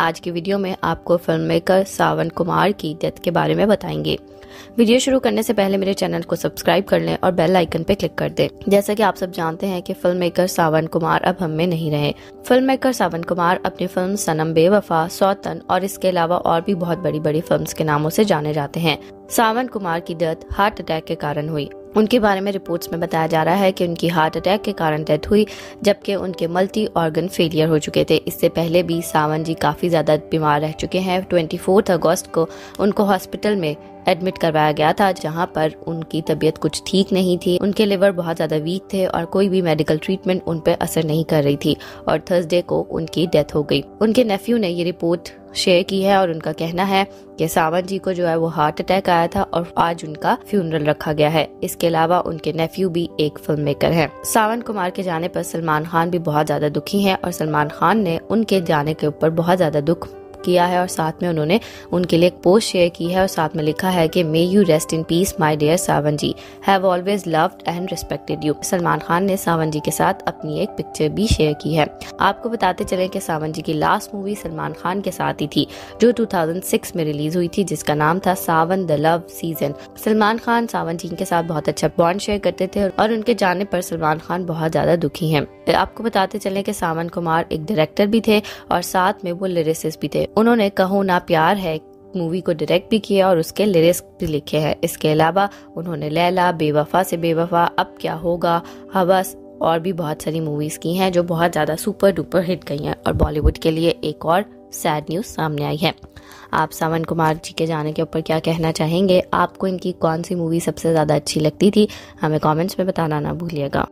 आज की वीडियो में आपको फ़िल्म मेकर सावन कुमार की डेथ के बारे में बताएँगे। वीडियो शुरू करने से पहले मेरे चैनल को सब्सक्राइब कर लें और बेल आइकन पे क्लिक कर दें। जैसा कि आप सब जानते हैं कि फ़िल्म मेकर सावन कुमार अब हम में नहीं रहे। फ़िल्म मेकर सावन कुमार अपनी फ़िल्म सनम बेवफा, सौतन और इसके अलावा और भी बहुत बड़ी बड़ी फ़िल्म के नामों से जाने जाते हैं। सावन कुमार की डेथ हार्ट अटैक के कारण हुई। उनके बारे में रिपोर्ट्स में बताया जा रहा है कि उनकी हार्ट अटैक के कारण डेथ हुई, जबकि उनके मल्टी ऑर्गन फेलियर हो चुके थे। इससे पहले भी सावन जी काफ़ी ज़्यादा बीमार रह चुके हैं। ट्वेंटी फोर्थ अगस्त को उनको हॉस्पिटल में एडमिट करवाया गया था, जहाँ पर उनकी तबीयत कुछ ठीक नहीं थी। उनके लिवर बहुत ज़्यादा वीक थे और कोई भी मेडिकल ट्रीटमेंट उन पर असर नहीं कर रही थी और थर्सडे को उनकी डेथ हो गई। उनके नेफ्यू ने ये रिपोर्ट शेयर की है और उनका कहना है कि सावन जी को जो है वो हार्ट अटैक आया था और आज उनका फ्यूनरल रखा गया है। इसके अलावा उनके नेफ्यू भी एक फ़िल्म मेकर है। सावन कुमार के जाने पर सलमान खान भी बहुत ज़्यादा दुखी हैं और सलमान खान ने उनके जाने के ऊपर बहुत ज़्यादा दुख किया है और साथ में उन्होंने उनके लिए एक पोस्ट शेयर की है और साथ में लिखा है कि may you rest in peace my dear Sawan ji have always loved and respected you Salman Khan ने सावन जी के साथ अपनी एक पिक्चर भी शेयर की है। आपको बताते चले कि सावन जी की लास्ट मूवी सलमान खान के साथ ही थी, जो 2006 में रिलीज़ हुई थी, जिसका नाम था Sawan the love season Salman Khan Sawan ji के साथ बहुत अच्छा बॉन्ड शेयर करते थे और उनके जाने पर सलमान खान बहुत ज़्यादा दुखी हैं। आपको बताते चले कि सावन कुमार एक डायरेक्टर भी थे और साथ में वो लिरिसिस्ट भी थे। उन्होंने कहो ना प्यार है, मूवी को डायरेक्ट भी किया और उसके लिरिक्स भी लिखे हैं। इसके अलावा उन्होंने लैला, बेवफा से बेवफा, अब क्या होगा? हवस और भी बहुत सारी मूवीज़ की हैं जो बहुत ज़्यादा सुपर डुपर हिट गई हैं और बॉलीवुड के लिए एक और सैड न्यूज़ सामने आई है। आप सावन कुमार जी के जाने के ऊपर क्या कहना चाहेंगे? आपको इनकी कौन सी मूवी सबसे ज़्यादा अच्छी लगती थी? हमें कमेंट्स में बताना ना भूलिएगा।